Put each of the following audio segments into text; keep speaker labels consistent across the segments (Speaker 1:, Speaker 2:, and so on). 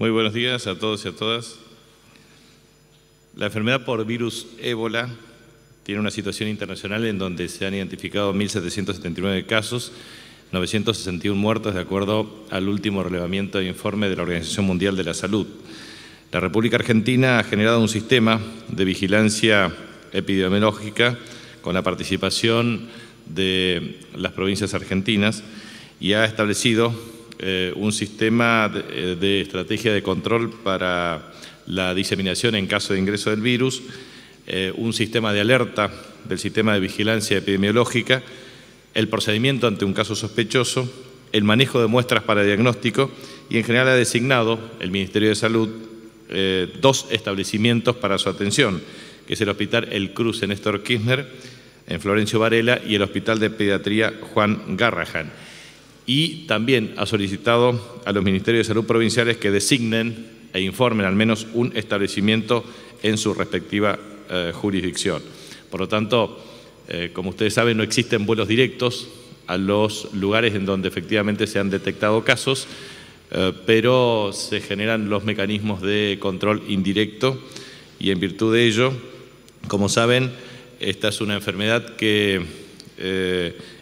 Speaker 1: Muy buenos días a todos y a todas. La enfermedad por virus ébola tiene una situación internacional en donde se han identificado 1.779 casos, 961 muertos de acuerdo al último relevamiento de informe de la Organización Mundial de la Salud. La República Argentina ha generado un sistema de vigilancia epidemiológica con la participación de las provincias argentinas y ha establecido eh, un sistema eh, de, estrategia de control para la diseminación en caso de ingreso del virus, eh, un sistema de alerta del sistema de vigilancia epidemiológica, el procedimiento ante un caso sospechoso, el manejo de muestras para diagnóstico y en general ha designado el Ministerio de Salud dos establecimientos para su atención, que es el Hospital El Cruz en Néstor Kirchner, en Florencio Varela y el Hospital de Pediatría Juan Garrahan y también ha solicitado a los Ministerios de Salud provinciales que designen e informen al menos un establecimiento en su respectiva eh, jurisdicción. Por lo tanto, eh, como ustedes saben, no existen vuelos directos a los lugares en donde efectivamente se han detectado casos, eh, pero se generan los mecanismos de control indirecto y en virtud de ello, como saben, esta es una enfermedad que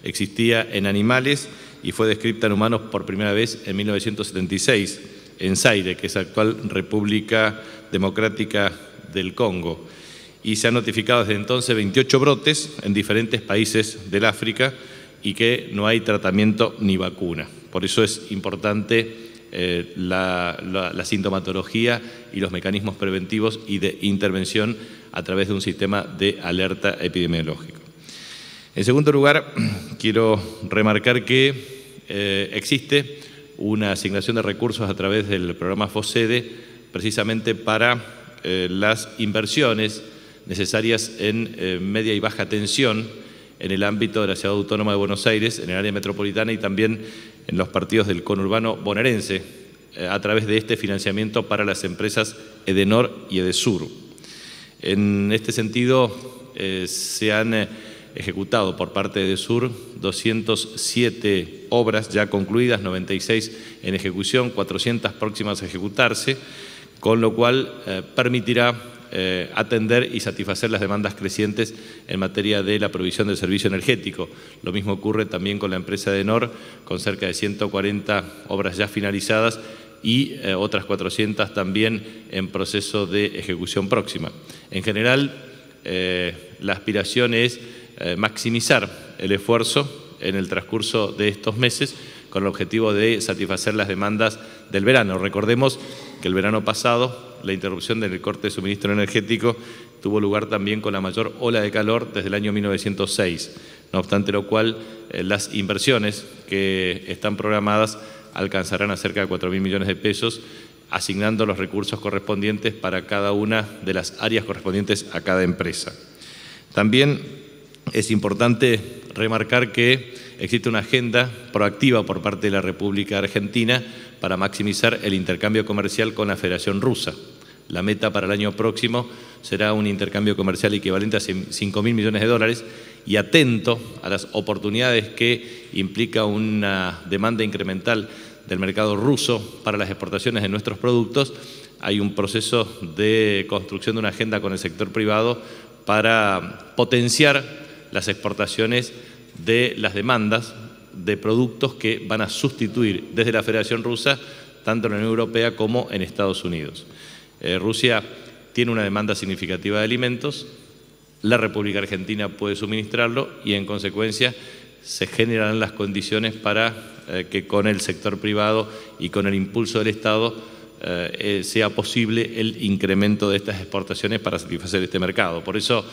Speaker 1: existía en animales y fue descrita en humanos por primera vez en 1976 en Zaire, que es la actual República Democrática del Congo. Y se han notificado desde entonces 28 brotes en diferentes países del África y que no hay tratamiento ni vacuna. Por eso es importante eh, la, sintomatología y los mecanismos preventivos y de intervención a través de un sistema de alerta epidemiológico. En segundo lugar, quiero remarcar que eh, existe una asignación de recursos a través del programa FOSEDE precisamente para eh, las inversiones necesarias en eh, media y baja tensión en el ámbito de la Ciudad Autónoma de Buenos Aires, en el área metropolitana y también en los partidos del conurbano bonaerense, a través de este financiamiento para las empresas Edenor y Edesur. En este sentido, se han ejecutado por parte de Sur 207 obras ya concluidas, 96 en ejecución, 400 próximas a ejecutarse, con lo cual eh, permitirá eh, atender y satisfacer las demandas crecientes en materia de la provisión del servicio energético. Lo mismo ocurre también con la empresa de NOR, con cerca de 140 obras ya finalizadas y eh, otras 400 también en proceso de ejecución próxima. En general, la aspiración es maximizar el esfuerzo en el transcurso de estos meses con el objetivo de satisfacer las demandas del verano. Recordemos que el verano pasado la interrupción del corte de suministro energético tuvo lugar también con la mayor ola de calor desde el año 1906, no obstante lo cual eh, las inversiones que están programadas alcanzarán a cerca de 4.000 millones de pesos, asignando los recursos correspondientes para cada una de las áreas correspondientes a cada empresa. También es importante remarcar que existe una agenda proactiva por parte de la República Argentina para maximizar el intercambio comercial con la Federación Rusa. La meta para el año próximo será un intercambio comercial equivalente a 5 mil millones de dólares y atento a las oportunidades que implica una demanda incremental del mercado ruso para las exportaciones de nuestros productos, hay un proceso de construcción de una agenda con el sector privado para potenciar las exportaciones de las demandas de productos que van a sustituir desde la Federación Rusa tanto en la Unión Europea como en Estados Unidos. Eh, Rusia tiene una demanda significativa de alimentos, la República Argentina puede suministrarlo y en consecuencia se generarán las condiciones para eh, que con el sector privado y con el impulso del Estado eh, sea posible el incremento de estas exportaciones para satisfacer este mercado. Por eso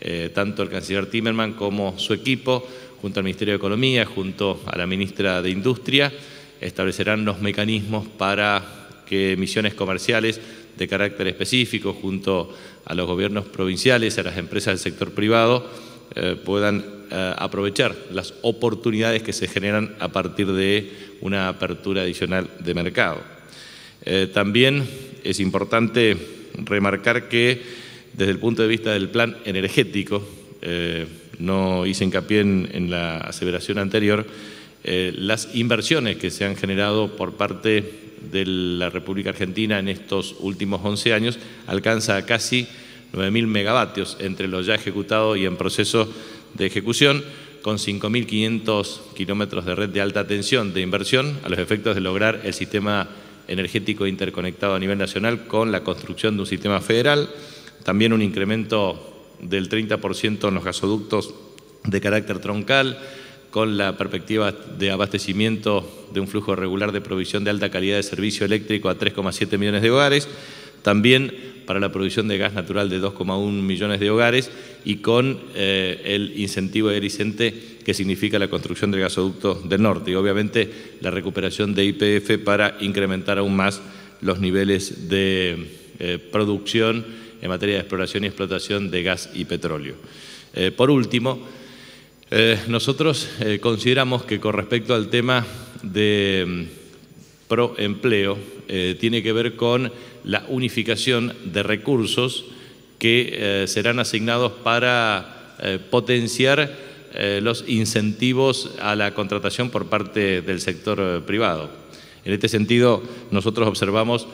Speaker 1: eh, tanto el canciller Timerman como su equipo, junto al Ministerio de Economía, junto a la ministra de Industria, establecerán los mecanismos para que misiones comerciales de carácter específico, junto a los gobiernos provinciales, a las empresas del sector privado, eh, puedan eh, aprovechar las oportunidades que se generan a partir de una apertura adicional de mercado. también es importante remarcar que desde el punto de vista del plan energético, eh, no hice hincapié en, la aseveración anterior, eh, las inversiones que se han generado por parte de la República Argentina en estos últimos 11 años alcanza a casi 9.000 megavatios entre lo ya ejecutado y en proceso de ejecución, con 5.500 kilómetros de red de alta tensión de inversión a los efectos de lograr el sistema energético interconectado a nivel nacional con la construcción de un sistema federal, también un incremento del 30% en los gasoductos de carácter troncal, con la perspectiva de abastecimiento de un flujo regular de provisión de alta calidad de servicio eléctrico a 3,7 millones de hogares, también para la producción de gas natural de 2,1 millones de hogares y con eh, el incentivo Ericente que significa la construcción del gasoducto del norte y obviamente la recuperación de IPF para incrementar aún más los niveles de eh, producción en materia de exploración y explotación de gas y petróleo. Eh, por último, nosotros consideramos que con respecto al tema de mm, proempleo, tiene que ver con la unificación de recursos que eh, serán asignados para eh, potenciar eh, los incentivos a la contratación por parte del sector privado. En este sentido, nosotros observamos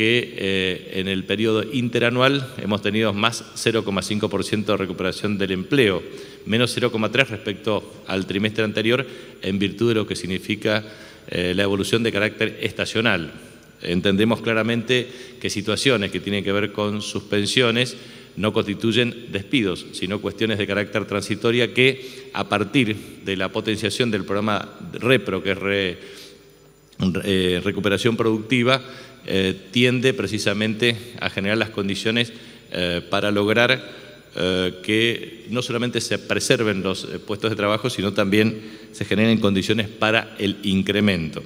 Speaker 1: que en el periodo interanual hemos tenido más 0,5% de recuperación del empleo, menos 0,3% respecto al trimestre anterior, en virtud de lo que significa la evolución de carácter estacional. Entendemos claramente que situaciones que tienen que ver con suspensiones no constituyen despidos, sino cuestiones de carácter transitoria que, a partir de la potenciación del programa REPRO, que es eh, recuperación productiva, eh, tiende precisamente a generar las condiciones eh, para lograr que no solamente se preserven los puestos de trabajo, sino también se generen condiciones para el incremento.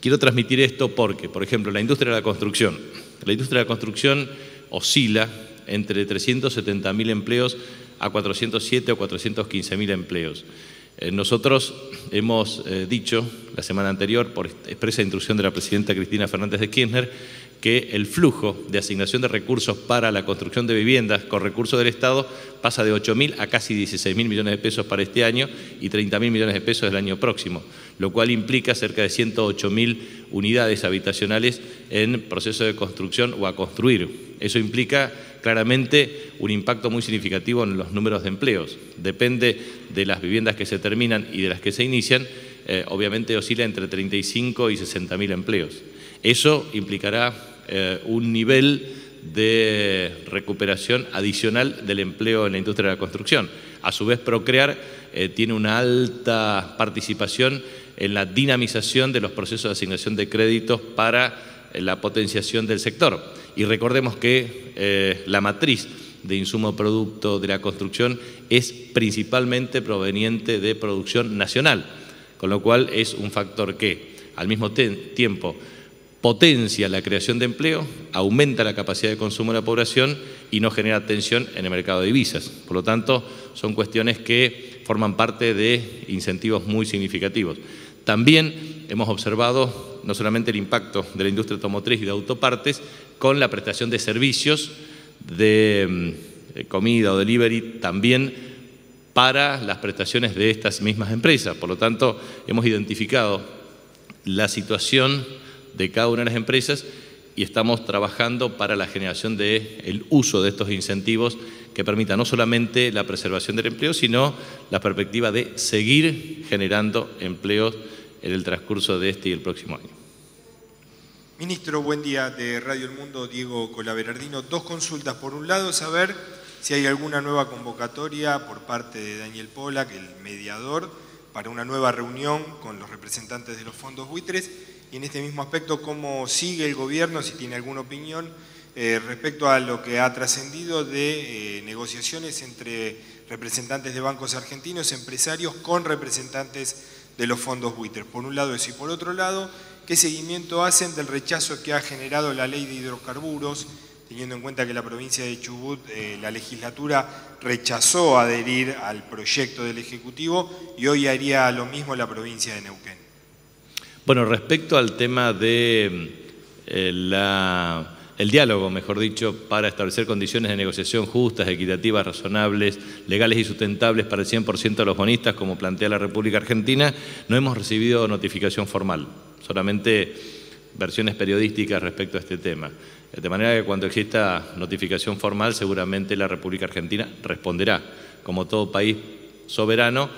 Speaker 1: Quiero transmitir esto porque, por ejemplo, la industria de la construcción. La industria de la construcción oscila entre 370.000 empleos a 407 o 415.000 empleos. Eh, nosotros hemos eh, dicho la semana anterior, por expresa instrucción de la presidenta Cristina Fernández de Kirchner, que el flujo de asignación de recursos para la construcción de viviendas con recursos del Estado pasa de 8.000 a casi 16.000 millones de pesos para este año y 30.000 millones de pesos el año próximo, lo cual implica cerca de 108.000 unidades habitacionales en proceso de construcción o a construir. Eso implica claramente un impacto muy significativo en los números de empleos. Depende de las viviendas que se terminan y de las que se inician, eh, obviamente oscila entre 35 y 60.000 empleos. Eso implicará eh, un nivel de recuperación adicional del empleo en la industria de la construcción. A su vez, Procrear eh, tiene una alta participación en la dinamización de los procesos de asignación de créditos para la potenciación del sector. Y recordemos que la matriz de insumo producto de la construcción es principalmente proveniente de producción nacional, con lo cual es un factor que al mismo tiempo potencia la creación de empleo, aumenta la capacidad de consumo de la población y no genera tensión en el mercado de divisas. Por lo tanto, son cuestiones que forman parte de incentivos muy significativos. También hemos observado no solamente el impacto de la industria automotriz y de autopartes con la prestación de servicios de mm, comida o delivery, también para las prestaciones de estas mismas empresas. Por lo tanto, hemos identificado la situación de cada una de las empresas y estamos trabajando para la generación del uso de estos incentivos que permita no solamente la preservación del empleo, sino la perspectiva de seguir generando empleos en el transcurso de este y el próximo año.
Speaker 2: Ministro, buen día de Radio El Mundo, Diego Colaverardino. Dos consultas. Por un lado, saber si hay alguna nueva convocatoria por parte de Daniel Polak, el mediador, para una nueva reunión con los representantes de los fondos buitres y en este mismo aspecto cómo sigue el gobierno, si tiene alguna opinión eh, respecto a lo que ha trascendido de eh, negociaciones entre representantes de bancos argentinos, empresarios con representantes de los fondos buitres. Por un lado eso y por otro lado, ¿qué seguimiento hacen del rechazo que ha generado la ley de hidrocarburos, teniendo en cuenta que la provincia de Chubut, eh, la legislatura rechazó adherir al proyecto del Ejecutivo y hoy haría lo mismo la provincia de Neuquén?
Speaker 1: Bueno, respecto al tema de eh, la el diálogo, mejor dicho, para establecer condiciones de negociación justas, equitativas, razonables, legales y sustentables para el 100% de los bonistas, como plantea la República Argentina, no hemos recibido notificación formal, solamente versiones periodísticas respecto a este tema. De manera que cuando exista notificación formal, seguramente la República Argentina responderá, como todo país soberano,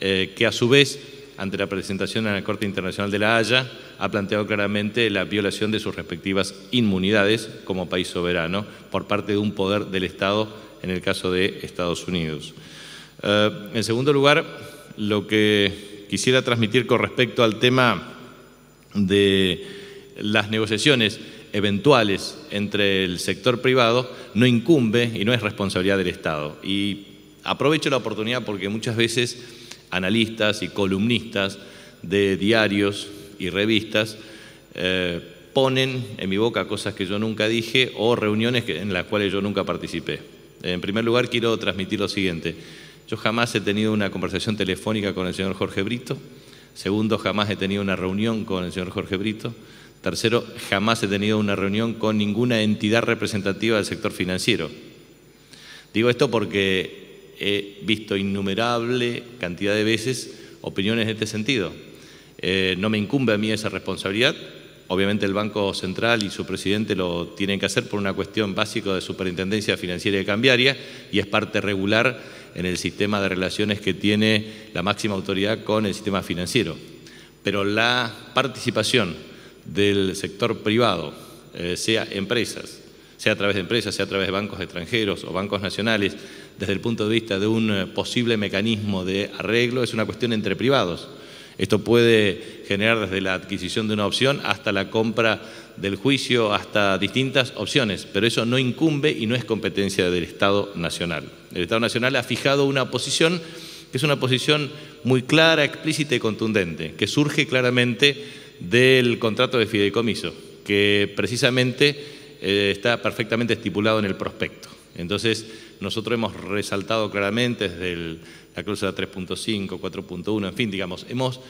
Speaker 1: eh, que a su vez ante la presentación en la Corte Internacional de la Haya, ha planteado claramente la violación de sus respectivas inmunidades como país soberano por parte de un poder del Estado, en el caso de Estados Unidos. Eh, en segundo lugar, lo que quisiera transmitir con respecto al tema de las negociaciones eventuales entre el sector privado no incumbe y no es responsabilidad del Estado. Y aprovecho la oportunidad porque muchas veces analistas y columnistas de diarios y revistas eh, ponen en mi boca cosas que yo nunca dije o reuniones en las cuales yo nunca participé. En primer lugar, quiero transmitir lo siguiente. Yo jamás he tenido una conversación telefónica con el señor Jorge Brito. Segundo, jamás he tenido una reunión con el señor Jorge Brito. Tercero, jamás he tenido una reunión con ninguna entidad representativa del sector financiero. Digo esto porque he visto innumerable cantidad de veces opiniones en este sentido. Eh, no me incumbe a mí esa responsabilidad. Obviamente el Banco Central y su presidente lo tienen que hacer por una cuestión básica de superintendencia financiera y cambiaria y es parte regular en el sistema de relaciones que tiene la máxima autoridad con el sistema financiero. Pero la participación del sector privado, eh, sea empresas, sea a través de empresas, sea a través de bancos extranjeros o bancos nacionales, desde el punto de vista de un eh, posible mecanismo de arreglo, es una cuestión entre privados. Esto puede generar desde la adquisición de una opción hasta la compra del juicio, hasta distintas opciones, pero eso no incumbe y no es competencia del Estado Nacional. El Estado Nacional ha fijado una posición que es una posición muy clara, explícita y contundente, que surge claramente del contrato de fideicomiso, que precisamente eh, está perfectamente estipulado en el prospecto. Entonces, nosotros hemos resaltado claramente desde la cláusula 3.5, 4.1, en fin, digamos, hemos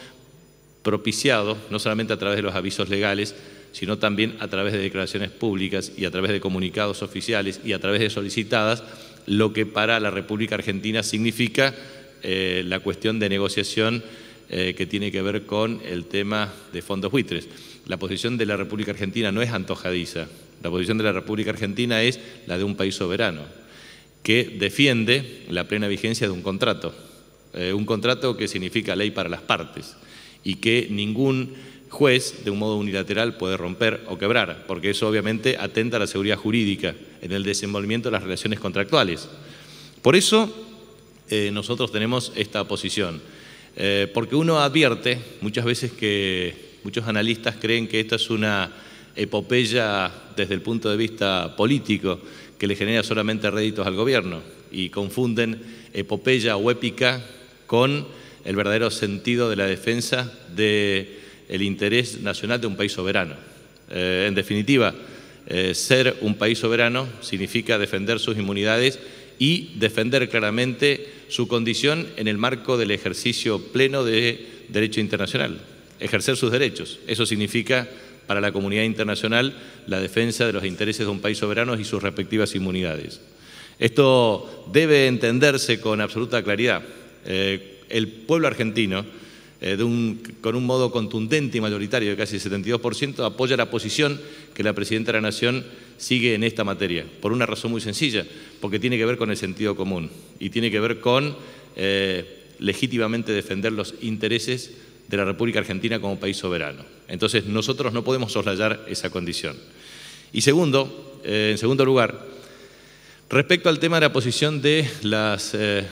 Speaker 1: propiciado, no solamente a través de los avisos legales, sino también a través de declaraciones públicas y a través de comunicados oficiales y a través de solicitadas, lo que para la República Argentina significa eh, la cuestión de negociación eh, que tiene que ver con el tema de fondos buitres. La posición de la República Argentina no es antojadiza, la posición de la República Argentina es la de un país soberano, que defiende la plena vigencia de un contrato, eh, un contrato que significa ley para las partes y que ningún juez de un modo unilateral puede romper o quebrar, porque eso obviamente atenta a la seguridad jurídica en el desenvolvimiento de las relaciones contractuales. Por eso eh, nosotros tenemos esta posición, eh, porque uno advierte muchas veces que muchos analistas creen que esta es una epopeya desde el punto de vista político que le genera solamente réditos al gobierno y confunden epopeya o épica con el verdadero sentido de la defensa del interés nacional de un país soberano. Eh, en definitiva, eh, ser un país soberano significa defender sus inmunidades y defender claramente su condición en el marco del ejercicio pleno de derecho internacional, ejercer sus derechos. Eso significa para la comunidad internacional la defensa de los intereses de un país soberano y sus respectivas inmunidades. Esto debe entenderse con absoluta claridad. Eh, el pueblo argentino, eh, con un modo contundente y mayoritario de casi 72%, apoya la posición que la Presidenta de la Nación sigue en esta materia, por una razón muy sencilla, porque tiene que ver con el sentido común y tiene que ver con eh, legítimamente defender los intereses de la República Argentina como país soberano. Entonces nosotros no podemos soslayar esa condición. Y segundo, eh, en segundo lugar, respecto al tema de la posición de las eh,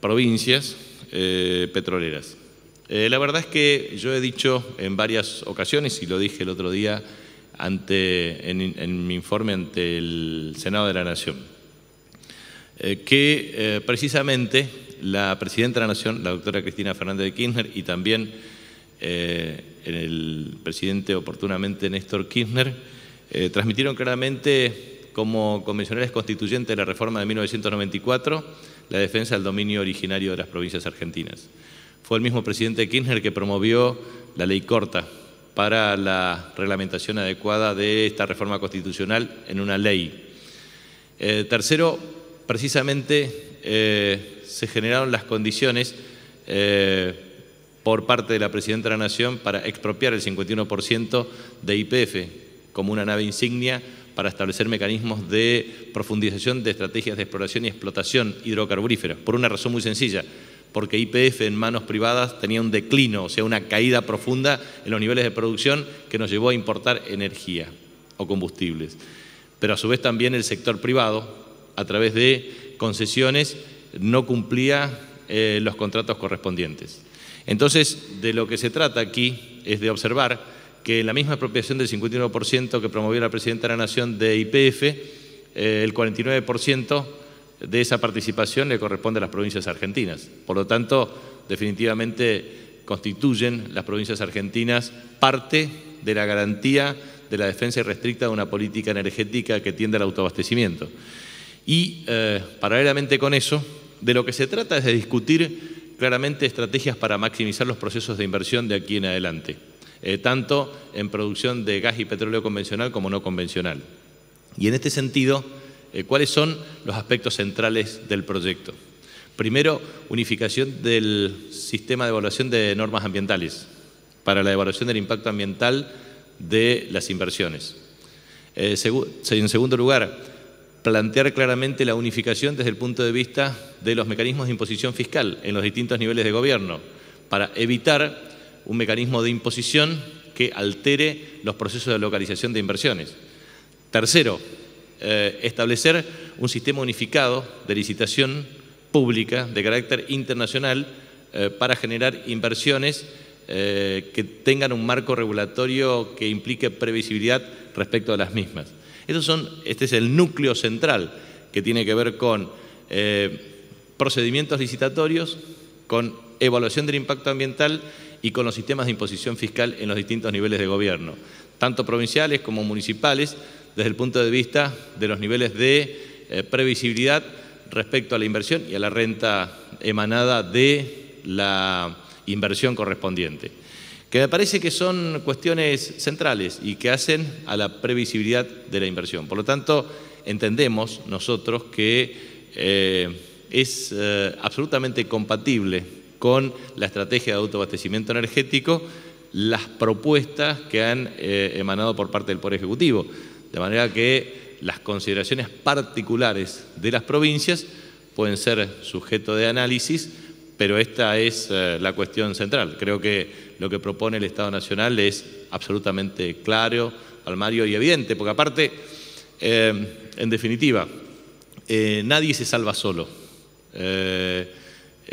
Speaker 1: provincias eh, petroleras. la verdad es que yo he dicho en varias ocasiones, y lo dije el otro día ante, en mi informe ante el Senado de la Nación, que precisamente la Presidenta de la Nación, la doctora Cristina Fernández de Kirchner, y también eh, el presidente oportunamente Néstor Kirchner, eh, transmitieron claramente como convencionales constituyentes de la reforma de 1994 la defensa del dominio originario de las provincias argentinas. Fue el mismo presidente Kirchner que promovió la ley corta para la reglamentación adecuada de esta reforma constitucional en una ley. Eh, tercero, precisamente eh, se generaron las condiciones eh, por parte de la Presidenta de la Nación para expropiar el 51% de IPF como una nave insignia para establecer mecanismos de profundización de estrategias de exploración y explotación hidrocarburífera, por una razón muy sencilla porque IPF en manos privadas tenía un declino, o sea, una caída profunda en los niveles de producción que nos llevó a importar energía o combustibles. Pero a su vez también el sector privado, a través de concesiones, no cumplía eh, los contratos correspondientes. Entonces, de lo que se trata aquí es de observar que la misma apropiación del 51% que promovió la Presidenta de la Nación de IPF, eh, el 49% de esa participación le corresponde a las provincias argentinas. Por lo tanto, definitivamente constituyen las provincias argentinas parte de la garantía de la defensa irrestricta de una política energética que tiende al autoabastecimiento. Y eh, paralelamente con eso, de lo que se trata es de discutir claramente estrategias para maximizar los procesos de inversión de aquí en adelante, eh, tanto en producción de gas y petróleo convencional como no convencional. Y en este sentido, eh, ¿Cuáles son los aspectos centrales del proyecto? Primero, unificación del sistema de evaluación de normas ambientales para la evaluación del impacto ambiental de las inversiones. Eh, en segundo lugar, plantear claramente la unificación desde el punto de vista de los mecanismos de imposición fiscal en los distintos niveles de gobierno para evitar un mecanismo de imposición que altere los procesos de localización de inversiones. Tercero, eh, establecer un sistema unificado de licitación pública de carácter internacional eh, para generar inversiones eh, que tengan un marco regulatorio que implique previsibilidad respecto a las mismas. son, este es el núcleo central que tiene que ver con procedimientos licitatorios, con evaluación del impacto ambiental y con los sistemas de imposición fiscal en los distintos niveles de gobierno, tanto provinciales como municipales, desde el punto de vista de los niveles de eh, previsibilidad respecto a la inversión y a la renta emanada de la inversión correspondiente, que me parece que son cuestiones centrales y que hacen a la previsibilidad de la inversión. Por lo tanto, entendemos nosotros que eh, es eh, absolutamente compatible con la estrategia de autoabastecimiento energético las propuestas que han emanado por parte del Poder Ejecutivo. De manera que las consideraciones particulares de las provincias pueden ser sujeto de análisis, pero esta es eh, la cuestión central. Creo que lo que propone el Estado Nacional es absolutamente claro, palmario y evidente, porque aparte, eh, en definitiva, eh, nadie se salva solo.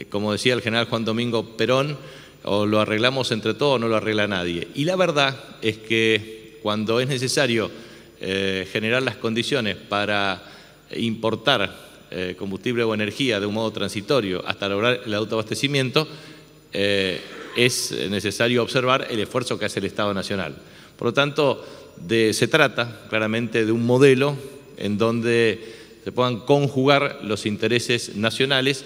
Speaker 1: como decía el general Juan Domingo Perón, o lo arreglamos entre todos o no lo arregla nadie. Y la verdad es que cuando es necesario eh, generar las condiciones para importar eh, combustible o energía de un modo transitorio hasta lograr el autoabastecimiento, eh, es necesario observar el esfuerzo que hace el Estado Nacional. Por lo tanto, se trata claramente de un modelo en donde se puedan conjugar los intereses nacionales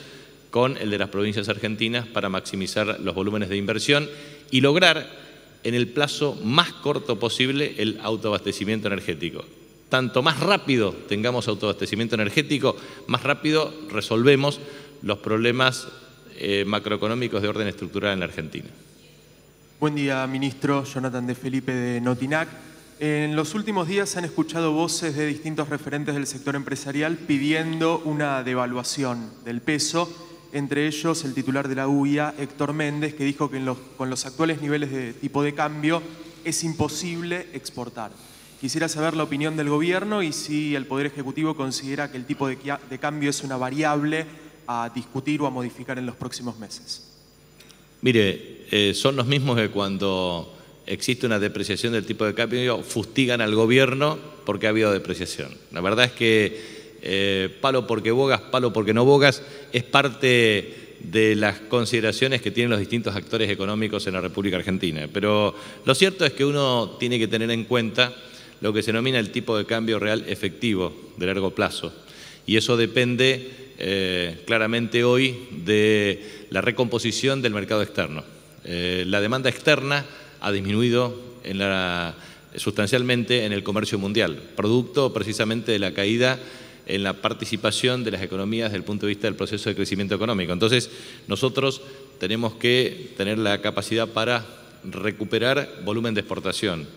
Speaker 1: con el de las provincias argentinas para maximizar los volúmenes de inversión y lograr en el plazo más corto posible el autoabastecimiento energético. Tanto más rápido tengamos autoabastecimiento energético, más rápido resolvemos los problemas eh, macroeconómicos de orden estructural en la Argentina.
Speaker 3: Buen día, ministro. Jonathan de Felipe de Notinac. En los últimos días se han escuchado voces de distintos referentes del sector empresarial pidiendo una devaluación del peso entre ellos el titular de la UIA, Héctor Méndez, que dijo que con los actuales niveles de tipo de cambio es imposible exportar. Quisiera saber la opinión del Gobierno y si el Poder Ejecutivo considera que el tipo de, cambio es una variable a discutir o a modificar en los próximos meses.
Speaker 1: Mire, eh, son los mismos que cuando existe una depreciación del tipo de cambio fustigan al Gobierno porque ha habido depreciación. La verdad es que eh, palo porque bogas, palo porque no bogas, es parte de las consideraciones que tienen los distintos actores económicos en la República Argentina. Pero lo cierto es que uno tiene que tener en cuenta lo que se denomina el tipo de cambio real efectivo de largo plazo. Y eso depende eh, claramente hoy de la recomposición del mercado externo. Eh, la demanda externa ha disminuido sustancialmente en el comercio mundial, producto precisamente de la caída en la participación de las economías desde el punto de vista del proceso de crecimiento económico. Entonces, nosotros tenemos que tener la capacidad para recuperar volumen de exportación.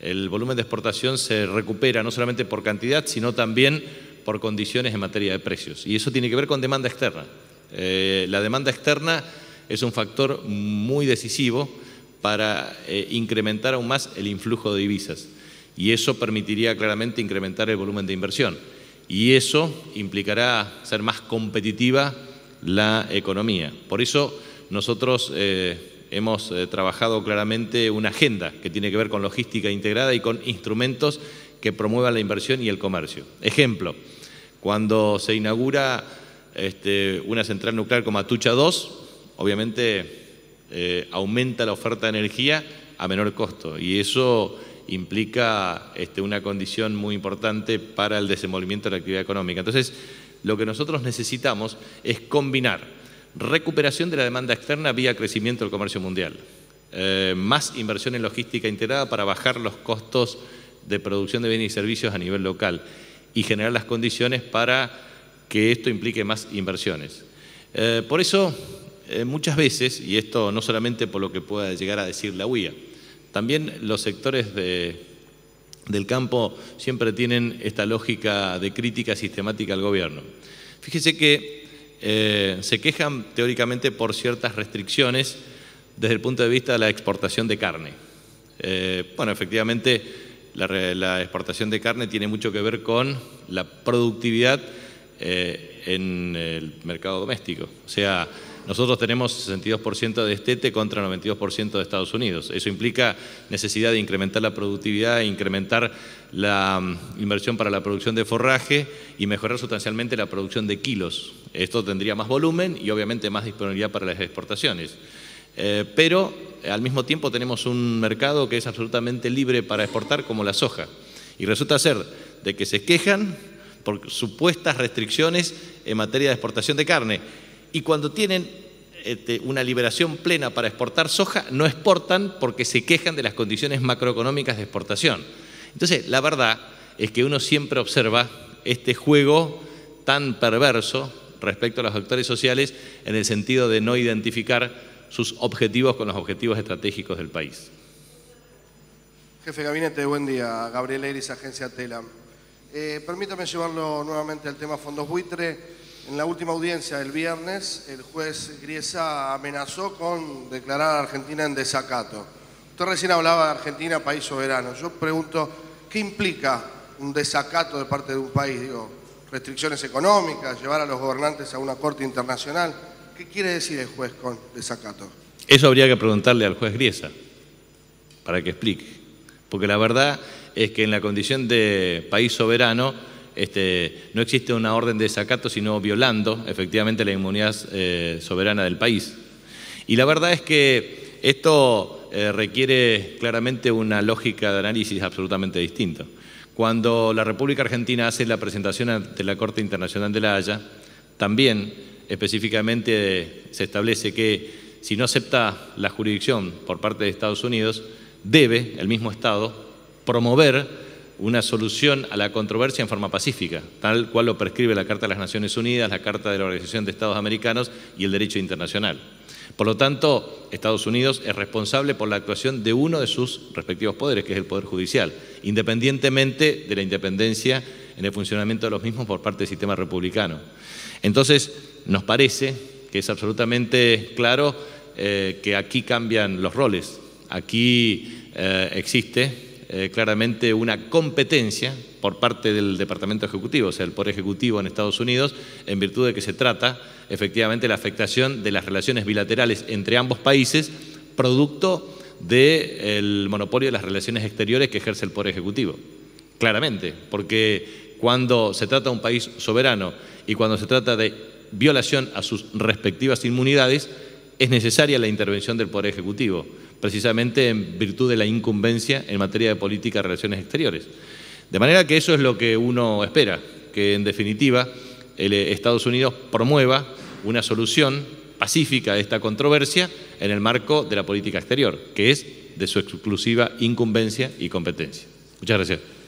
Speaker 1: El volumen de exportación se recupera no solamente por cantidad, sino también por condiciones en materia de precios. Y eso tiene que ver con demanda externa. Eh, la demanda externa es un factor muy decisivo para eh, incrementar aún más el influjo de divisas. Y eso permitiría claramente incrementar el volumen de inversión y eso implicará ser más competitiva la economía. Por eso nosotros eh, hemos eh, trabajado claramente una agenda que tiene que ver con logística integrada y con instrumentos que promuevan la inversión y el comercio. Ejemplo, cuando se inaugura este, una central nuclear como Atucha 2, obviamente eh, aumenta la oferta de energía a menor costo y eso implica este, una condición muy importante para el desenvolvimiento de la actividad económica. Entonces, lo que nosotros necesitamos es combinar recuperación de la demanda externa vía crecimiento del comercio mundial, eh, más inversión en logística integrada para bajar los costos de producción de bienes y servicios a nivel local y generar las condiciones para que esto implique más inversiones. Eh, por eso, eh, muchas veces, y esto no solamente por lo que pueda llegar a decir la UIA, también los sectores del campo siempre tienen esta lógica de crítica sistemática al gobierno. Fíjese que eh, se quejan teóricamente por ciertas restricciones desde el punto de vista de la exportación de carne. Eh, bueno, efectivamente, la, exportación de carne tiene mucho que ver con la productividad eh, en el mercado doméstico. O sea, nosotros tenemos 62% de destete contra 92% de Estados Unidos. Eso implica necesidad de incrementar la productividad, incrementar la mm, inversión para la producción de forraje y mejorar sustancialmente la producción de kilos. Esto tendría más volumen y obviamente más disponibilidad para las exportaciones. Eh, pero al mismo tiempo tenemos un mercado que es absolutamente libre para exportar como la soja. Y resulta ser de que se quejan por supuestas restricciones en materia de exportación de carne y cuando tienen este, una liberación plena para exportar soja, no exportan porque se quejan de las condiciones macroeconómicas de exportación. Entonces, la verdad es que uno siempre observa este juego tan perverso respecto a los actores sociales en el sentido de no identificar sus objetivos con los objetivos estratégicos del país.
Speaker 4: Jefe de Gabinete, buen día. Gabriel Eris, Agencia TELAM. Eh, permítame llevarlo nuevamente al tema fondos buitre. En la última audiencia del viernes, el juez Griesa amenazó con declarar a Argentina en desacato. Usted recién hablaba de Argentina, país soberano. Yo pregunto, ¿qué implica un desacato de parte de un país? Digo, restricciones económicas, llevar a los gobernantes a una corte internacional. ¿Qué quiere decir el juez con desacato?
Speaker 1: Eso habría que preguntarle al juez Griesa para que explique. Porque la verdad es que en la condición de país soberano este, no existe una orden de desacato, sino violando efectivamente la inmunidad eh, soberana del país. Y la verdad es que esto eh, requiere claramente una lógica de análisis absolutamente distinta. Cuando la República Argentina hace la presentación ante la Corte Internacional de la Haya, también específicamente se establece que si no acepta la jurisdicción por parte de Estados Unidos, debe el mismo Estado promover una solución a la controversia en forma pacífica, tal cual lo prescribe la Carta de las Naciones Unidas, la Carta de la Organización de Estados Americanos y el derecho internacional. Por lo tanto, Estados Unidos es responsable por la actuación de uno de sus respectivos poderes, que es el Poder Judicial, independientemente de la independencia en el funcionamiento de los mismos por parte del sistema republicano. Entonces, nos parece que es absolutamente claro eh, que aquí cambian los roles. Aquí eh, existe eh, claramente una competencia por parte del Departamento Ejecutivo, o sea, el Poder Ejecutivo en Estados Unidos, en virtud de que se trata efectivamente la afectación de las relaciones bilaterales entre ambos países, producto del monopolio de las relaciones exteriores que ejerce el Poder Ejecutivo. Claramente, porque cuando se trata de un país soberano y cuando se trata de violación a sus respectivas inmunidades, es necesaria la intervención del Poder Ejecutivo precisamente en virtud de la incumbencia en materia de política de relaciones exteriores. De manera que eso es lo que uno espera, que en definitiva el eh, Estados Unidos promueva una solución pacífica a esta controversia en el marco de la política exterior, que es de su exclusiva incumbencia y competencia. Muchas gracias.